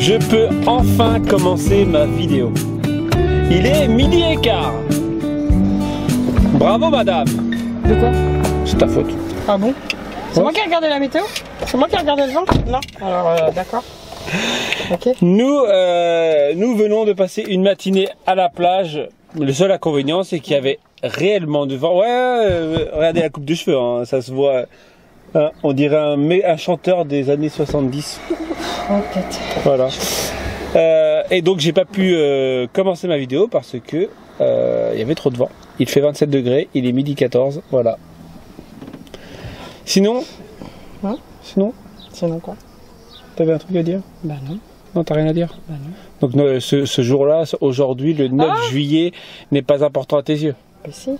je peux enfin commencer ma vidéo. Il est midi et quart. Bravo madame. De quoi? C'est ta faute. Ah bon? C'est Ouais. moi qui ai regardé la météo? C'est moi qui ai regardé le vent? Non Alors, euh, d'accord. Ok. Nous, euh, nous venons de passer une matinée à la plage. Le seul inconvénient, c'est qu'il y avait réellement du vent. Ouais, euh, regardez la coupe de cheveux, hein, ça se voit. Hein, on dirait un, chanteur des années 70. Oh. Voilà. Euh, et donc j'ai pas pu euh, commencer ma vidéo parce que euh, il y avait trop de vent. Il fait 27 degrés, il est midi 14, voilà. Sinon, Hein? Sinon, Sinon quoi? T'avais un truc à dire? Bah non. Non, t'as rien à dire? Bah non. Donc ce, ce jour-là, aujourd'hui, le 9 Ah juillet, n'est pas important à tes yeux. Mais si.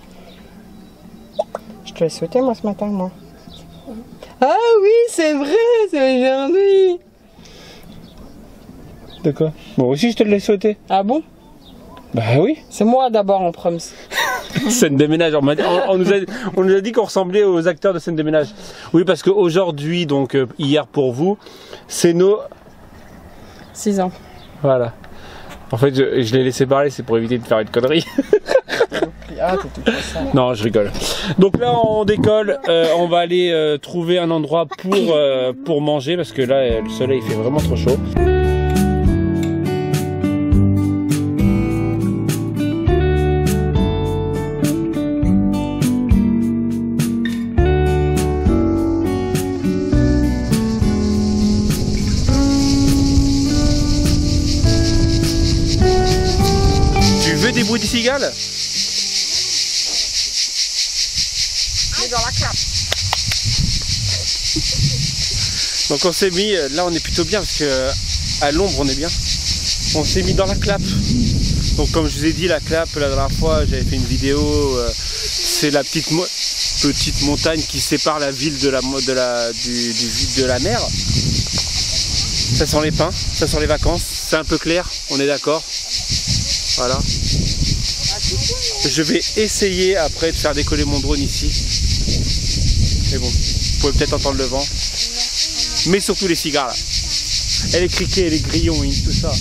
Je te l'ai souhaité moi ce matin, moi. Ah oui, c'est vrai, c'est aujourd'hui. D'accord. Bon, aussi je te l'ai souhaité. Ah bon? Bah oui. C'est moi d'abord en proms. Scène de ménage. On, m'a dit- on- on nous a, on nous a dit qu'on ressemblait aux acteurs de scène de ménage. Oui, parce qu'aujourd'hui, donc euh, hier pour vous, c'est nos 6 ans. Voilà. En fait, je, je l'ai laissé parler, c'est pour éviter de faire une connerie. Ah, ça. non, je rigole. Donc là, on décolle. euh, on va aller euh, trouver un endroit pour, euh, pour manger parce que là, euh, le soleil fait vraiment trop chaud. Tu veux des bruits de cigales dans la clap. Donc on s'est mis, euh, là on est plutôt bien parce que euh, à l'ombre on est bien. On s'est mis dans la clap. Donc comme je vous ai dit, la clap la dernière fois j'avais fait une vidéo, euh, c'est la petite, mo- petite montagne qui sépare la ville de la, mo- de la, du, du- de la mer. Ça sent les pins, ça sent les vacances, c'est un peu clair, on est d'accord. Voilà. Je vais essayer après de faire décoller mon drone ici. Mais bon, vous pouvez peut-être entendre le vent mais surtout les cigares. Et les criquets, les grillons, tout ça.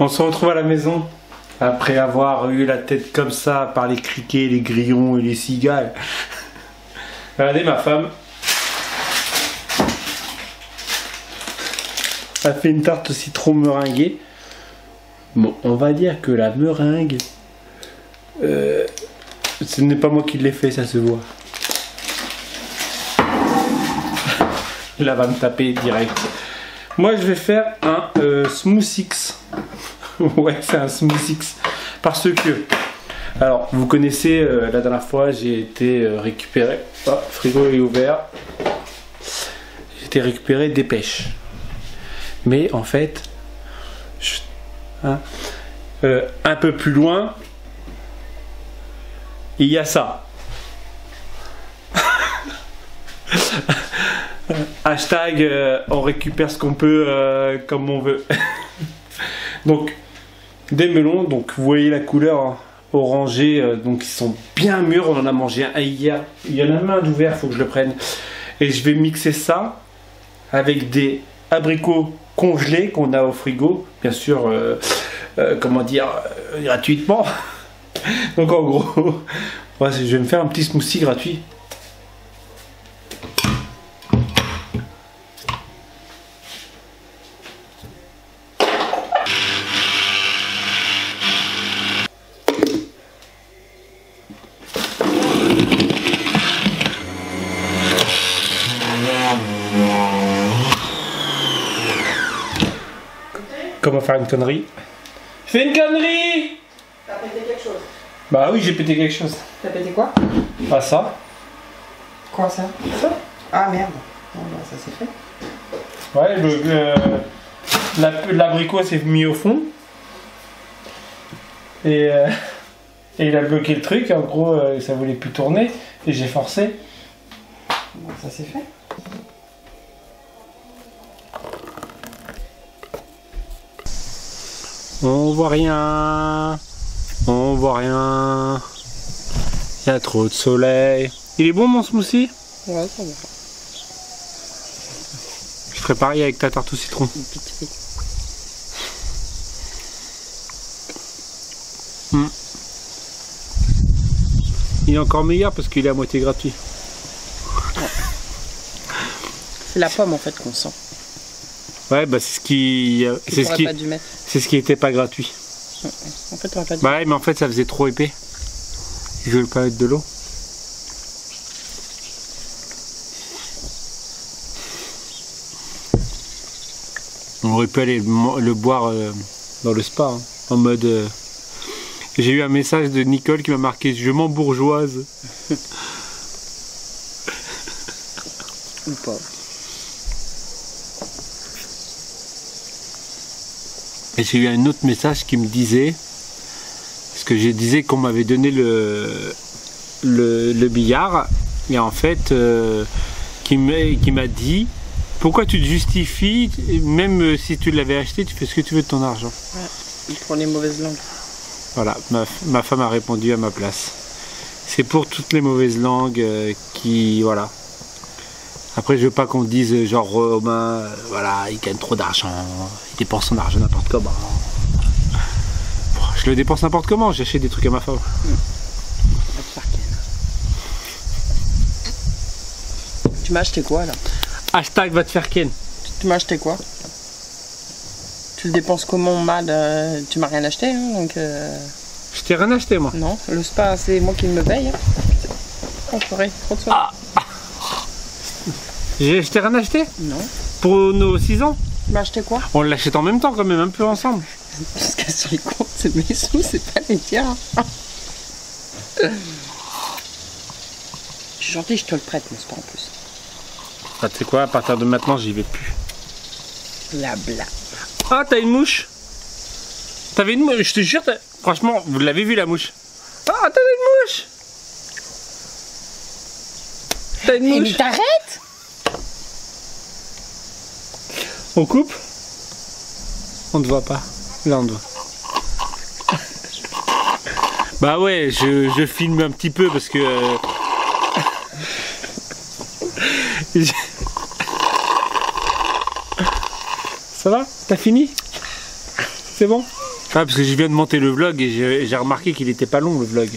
On se retrouve à la maison après avoir eu la tête comme ça par les criquets, les grillons et les cigales. Regardez ma femme. Elle a fait une tarte citron meringuée. Bon, on va dire que la meringue, euh, ce n'est pas moi qui l'ai fait, ça se voit. Là, va me taper direct. Moi, je vais faire un euh, smoothie. ouais, c'est un smoothie. Parce que, alors, vous connaissez, euh, la dernière fois, j'ai été euh, récupéré. Frigo est ouvert. J'ai été récupéré des pêches. Mais en fait, hein, euh, un peu plus loin, il y a ça. Hashtag on récupère ce qu'on peut comme on veut. donc des melons, donc vous voyez la couleur, orangés, euh, donc ils sont bien mûrs. On en a mangé un hier. Il y en a un d'ouvert, faut que je le prenne. Et je vais mixer ça avec des abricots congelés qu'on a au frigo, bien sûr, euh, euh, comment dire, gratuitement. donc en gros, je vais me faire un petit smoothie gratuit. Comment faire une connerie? Fais une connerie T'as pété quelque chose. Bah oui, j'ai pété quelque chose. T'as pété quoi? Pas ça. Quoi ça? Ça? Ah merde. Bon, bah, ça c'est fait. Ouais, la- l'abricot s'est mis au fond. Et, euh, et il a bloqué le truc. En gros, euh, ça voulait plus tourner. Et j'ai forcé. Bon, ça c'est fait. On voit rien. On voit rien. Il y a trop de soleil. Il est bon mon smoothie? Ouais, ça va. Je ferai pareil avec ta tarte au citron. Fille. Il est encore meilleur parce qu'il est à moitié gratuit. C'est la pomme en fait qu'on sent. Ouais, bah c'est ce qui, Tu c'est ce qui, pas dû mettre. c'est ce qui était pas gratuit. En fait, t'aurais pas dû. Bah ouais, mais en fait ça faisait trop épais. Je vais pas mettre de l'eau. On aurait pu aller le boire euh, dans le spa, hein, en mode. euh, J'ai eu un message de Nicole qui m'a marqué Je m'embourgeoise. Ou pas. Et j'ai eu un autre message qui me disait, parce que je disais qu'on m'avait donné le, le, le billard, et en fait, euh, qui m'a dit, pourquoi tu te justifies, même euh, si tu l'avais acheté, tu fais ce que tu veux de ton argent. Pour les mauvaises langues. Voilà, ma, ma femme a répondu à ma place. C'est pour toutes les mauvaises langues euh, qui, voilà. Après, je veux pas qu'on dise genre Romain, euh, voilà, il gagne trop d'argent, il dépense son argent n'importe comment. Bon, Je le dépense n'importe comment, j'achète des trucs à ma femme. Va te faire ken. Tu m'as acheté quoi là? Hashtag va te faire ken. Tu m'as acheté quoi? Tu le dépenses comment mal euh, Tu m'as rien acheté hein, donc euh, Je t'ai rien acheté moi. non. Le spa c'est moi qui me paye. Hein. Oh trop de soin. J'ai- t'ai rien acheté Non. Pour nos 6 ans m'as acheté quoi On l'achète en même temps quand même, un peu ensemble. Parce que sur les comptes c'est mes sous, c'est pas les tiens. Je suis gentil, je te le prête mon spa en plus. Ah, tu sais quoi, à partir de maintenant, j'y vais plus. La bla. Ah, t'as une mouche T'avais une mouche, je te jure, franchement, vous l'avez vu la mouche Ah, t'as une mouche T'as une Eh, mouche mais t'arrêtes On coupe On ne voit pas. Là, on te voit. Bah ouais, je, je filme un petit peu parce que... euh, Ça va? T'as fini? C'est bon? Ah, parce que je viens de monter le vlog et j'ai remarqué qu'il était pas long le vlog.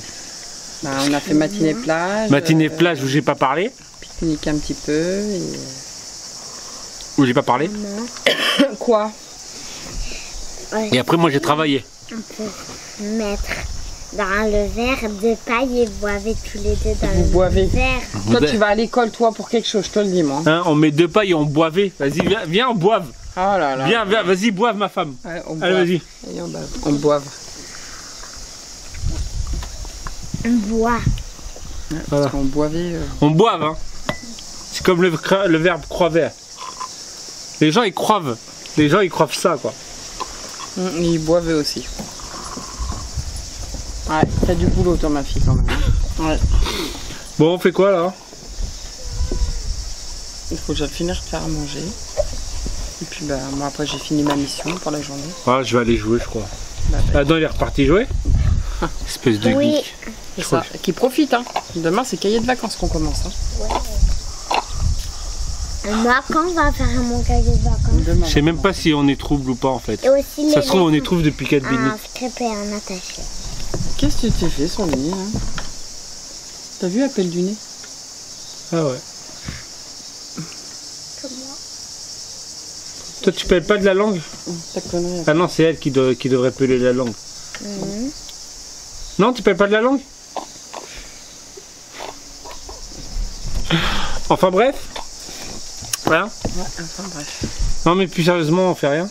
Bah, on a fait matinée plage. Matinée euh, plage où j'ai pas parlé. Pique-nique un petit peu. Et... Où j'ai pas parlé. Quoi Et après moi j'ai travaillé. mettre dans le verre de paille et boivez tous les deux dans Vous le boivez. verre. Vous Toi, tu vas à l'école, toi, pour quelque chose, je te le dis, moi. Hein, on met deux pailles et on boivait. Vas-y, viens, viens, on boive. Oh là là. Viens, viens, vas-y, boive ma femme. Ouais, on Allez, boive. vas-y. Allez, on boive. On boive. Bois. Voilà. On boivait. euh, On boive, hein. C'est comme le, cra- le verbe croiver. Les gens ils croivent. Les gens ils croivent ça, quoi. hum, Ils boivaient aussi. Ouais, t'as du boulot, toi, ma fille, quand même. hein. Ouais. Bon, on fait quoi là? Il faut que j'aille finir de faire à manger. Et puis, bah, moi, après, j'ai fini ma mission pour la journée. Ah, je vais aller jouer, je crois. Bah, bah, Adam il est reparti jouer? Espèce de Oui. geek. C'est ça. Qui profite, hein. Demain, c'est cahier de vacances qu'on commence. Hein. Moi, quand on va faire mon cahier de vacances Demain. Je sais même pas si on est trouble ou pas en fait. Et aussi Ça se trouve, on est trouble depuis 4 Un minutes. script et un attaché. Qu'est-ce que tu t'es fait, son nez hein T'as vu appel du nez Ah ouais. Comme moi. Toi, tu pèles pas de la langue connerie. Ah non, c'est elle qui, doit- qui devrait peler la langue. Mhm. Non, tu pèles pas de la langue Enfin bref. Voilà. Ouais, enfin bref. Non mais plus sérieusement, on fait rien.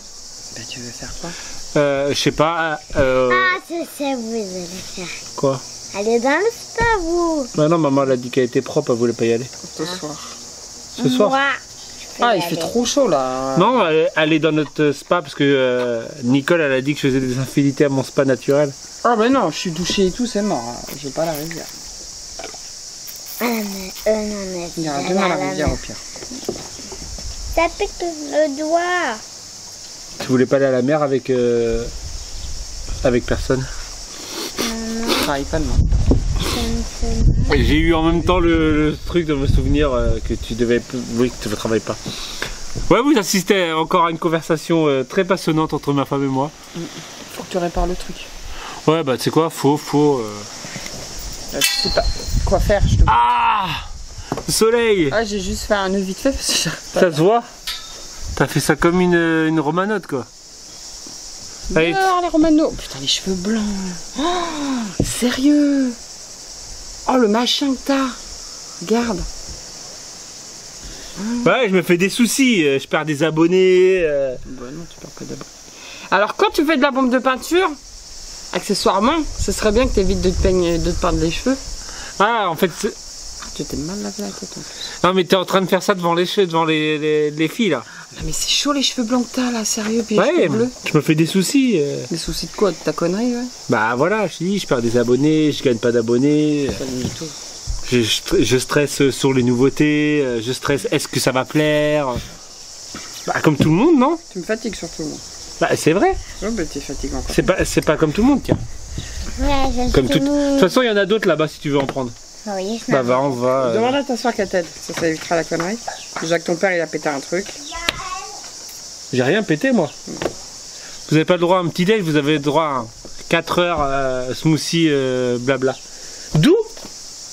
Bah, tu veux faire quoi? Euh, je sais pas. Euh, Ah, je sais, vous allez faire. quoi? Allez dans le spa, vous. Bah non, maman elle a dit qu'elle était propre, elle voulait pas y aller. Ce soir. Ce soir? Moi, Ah, il fait trop chaud là. Non, elle, elle est dans notre spa parce que euh, Nicole elle a dit que je faisais des infidélités à mon spa naturel. Ah, bah non, je suis douché et tout, c'est mort. hein. J'ai pas la rivière. Ah, mais eux, non, mais Il y aura c'est demain la la rivière au pire. Ça pique le doigt. Tu voulais pas aller à la mer avec euh, avec personne. Je travaille pas demain. Ça me fait- J'ai eu en même temps le, le truc de me souvenir euh, que tu devais oui que tu ne travailles pas. Ouais, vous assistez encore à une conversation euh, très passionnante entre ma femme et moi. Faut que tu répares le truc. Ouais, bah tu sais quoi, faux, faux. euh. Euh, Je sais pas quoi faire. Je te... Ah Le soleil Ah, j'ai juste fait un nœud vite fait parce que j'arrive pas. Ça se voit T'as fait ça comme une, une romanote quoi. Allez. Les Romano. Putain, les cheveux blancs. Oh, sérieux Oh, le machin que t'as. Regarde. Ouais, je me fais des soucis, euh, je perds des abonnés. euh. Bah non, tu perds pas d'abord. Alors, quand tu fais de la bombe de peinture, accessoirement, ce serait bien que t'évites de te, peigner, de te peindre les cheveux. Ah, en fait, c'est- Ah, tu t'es mal lavé la tête en plus. non mais t'es en train de faire ça devant les cheveux, devant les, les, les filles là. Non, mais c'est chaud les cheveux blancs que t'as là, sérieux, puis les Ouais, bleus. je me fais des soucis. euh. Des soucis de quoi De ta connerie, ouais? Bah voilà, je dis, je perds des abonnés, je gagne pas d'abonnés. Pas du tout. Je, je- je stresse sur les nouveautés, euh, je stresse est-ce que ça va plaire? Bah comme tout le monde, non? Tu me fatigues surtout, moi. Bah c'est vrai, Oh, bah t'es fatigant. c'est pas, c'est pas comme tout le monde, tiens. Ouais, je Comme suis. De mou. toute façon, il y en a d'autres là-bas si tu veux en prendre. Oui, je Bah va, on va. euh. Demande à ta soeur qu'elle t'aide, ça, ça évitera la connerie. Déjà que ton père, il a pété un truc. J'ai rien pété moi. Vous avez pas le droit à un petit déj, vous avez le droit à 4 heures euh, smoothie euh, blabla. D'où?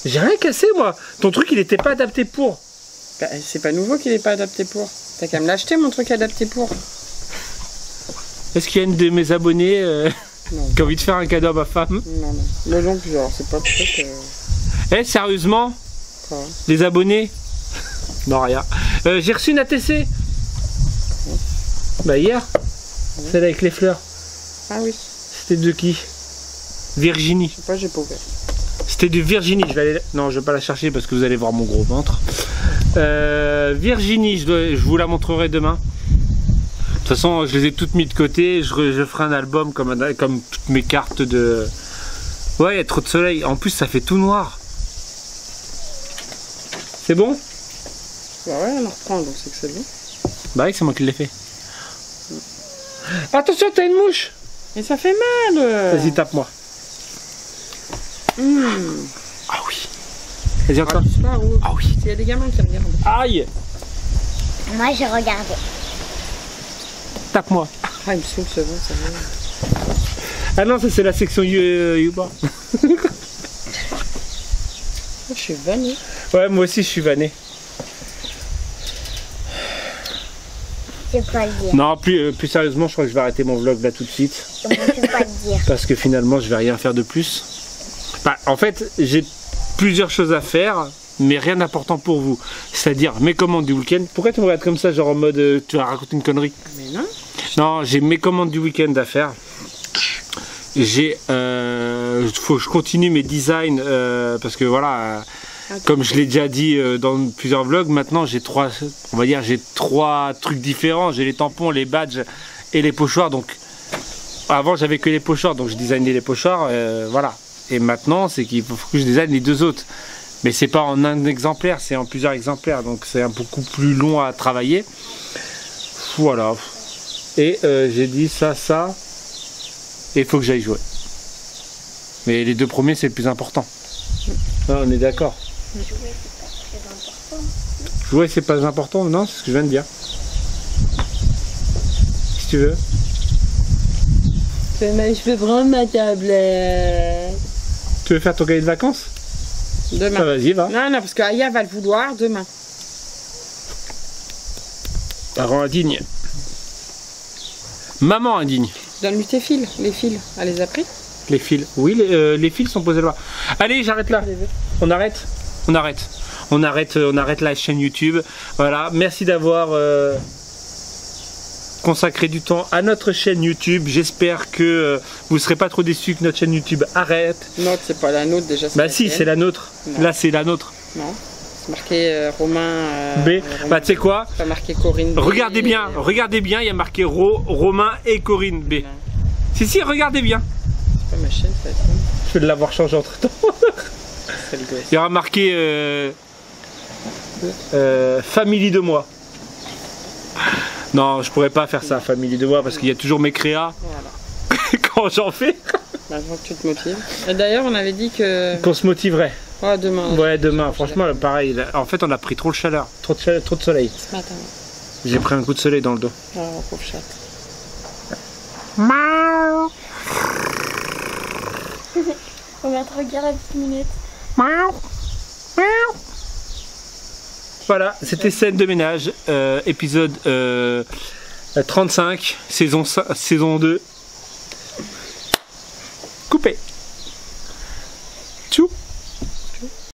J'ai rien cassé moi. Ton truc il était pas adapté pour. Bah, c'est pas nouveau qu'il est pas adapté pour. T'as qu'à me l'acheter, mon truc adapté pour. Est-ce qu'il y a une de mes abonnés euh, qui a envie de faire un cadeau à ma femme? Non, non. Moi non plus, alors c'est pas le truc. Eh sérieusement quoi. Les abonnés Non, rien. Euh, J'ai reçu une ATC. Bah, hier. Celle avec les fleurs. Ah oui, C'était de qui? Virginie. je sais pas, j'ai pas ouvert. C'était de Virginie. Je vais aller... Non, je vais pas la chercher parce que vous allez voir mon gros ventre. Euh, Virginie, je, dois- je vous la montrerai demain. De toute façon, je les ai toutes mis de côté. Je, je ferai un album comme, un- comme toutes mes cartes de. Ouais, il y a trop de soleil. En plus, ça fait tout noir. C'est bon? Bah ouais, on en reprend, donc c'est que c'est bon. Bah oui, c'est moi qui l'ai fait. Attention, t'as une mouche Et ça fait mal euh. Vas-y, tape-moi. Mmh. Ah oui. Vas-y, encore. Ah, Ah oui. Il y a des gamins qui regardent. Aïe Moi, j'ai regardé. Tape-moi. Ah, il me saoule ce vent, ça va. Ah non, ça c'est la section euh, Yuba. Je suis vanné. Ouais, moi aussi je suis vanné. Je peux pas le dire. Non, plus, euh, plus sérieusement, je crois que je vais arrêter mon vlog là tout de suite. Je peux pas le dire. Parce que finalement, je vais rien faire de plus. Bah, en fait, j'ai plusieurs choses à faire, mais rien d'important pour vous. C'est-à-dire mes commandes du week-end. Pourquoi tu me regardes comme ça, genre en mode euh, tu vas raconter une connerie? Mais non. Non, j'ai mes commandes du week-end à faire. J'ai, euh, faut que je continue mes designs euh, parce que voilà, euh, comme je l'ai déjà dit euh, dans plusieurs vlogs, maintenant j'ai trois, on va dire j'ai trois trucs différents. J'ai les tampons, les badges et les pochoirs. Donc avant j'avais que les pochoirs, donc je designais les pochoirs, euh, voilà. Et maintenant c'est qu'il faut que je design les deux autres. Mais c'est pas en un exemplaire, c'est en plusieurs exemplaires, donc c'est un beaucoup plus long à travailler. Voilà. Et euh, j'ai dit ça, ça, et il faut que j'aille jouer. Mais les deux premiers, c'est le plus important. Ah, on est d'accord. Jouer, c'est pas important, non C'est ce que je viens de dire. Si tu veux. Mais je peux prendre ma tablette. Tu veux faire ton cahier de vacances? Demain. Ah, Vas-y, va. Non, non, parce qu'Aya va le vouloir demain. Parent indigne. Maman indigne. Donne-lui tes fils, les fils. Elle les a pris Les fils. Oui, les, euh, les fils sont posés là. Allez, j'arrête là. On arrête On arrête. On arrête, euh, on arrête la chaîne YouTube. Voilà. Merci d'avoir euh, consacré du temps à notre chaîne YouTube. J'espère que euh, vous ne serez pas trop déçus que notre chaîne YouTube arrête. Nôtre, c'est pas la nôtre déjà. Bah si, c'est la nôtre. Non. Là, c'est la nôtre. Non. C'est marqué euh, Romain. euh, B. Romain. Bah tu sais quoi pas marqué Corinne. B. Regardez bien, regardez bien, il y a marqué Ro- Romain et Corinne B. Si, si, regardez bien. Ma chaîne, ça. Je vais l'avoir changé entre temps. Gosse. Il y aura marqué euh, euh, Family de moi. Non, je pourrais pas faire ça, Family de moi, parce qu'il y a toujours mes créas Voilà. quand j'en fais, Bah, que tu te motives. Et d'ailleurs, on avait dit que. qu'on se motiverait. Oh, demain. Ouais, demain, franchement, pareil. là, en fait, on a pris trop de chaleur, trop de, chaleur, trop de soleil. Ce matin. J'ai pris un coup de soleil dans le dos. Pauvre chatte. On va te regarder une petite minute. Voilà, c'était scène de ménage, euh, épisode euh, 35, saison, cin- saison 2. Coupé.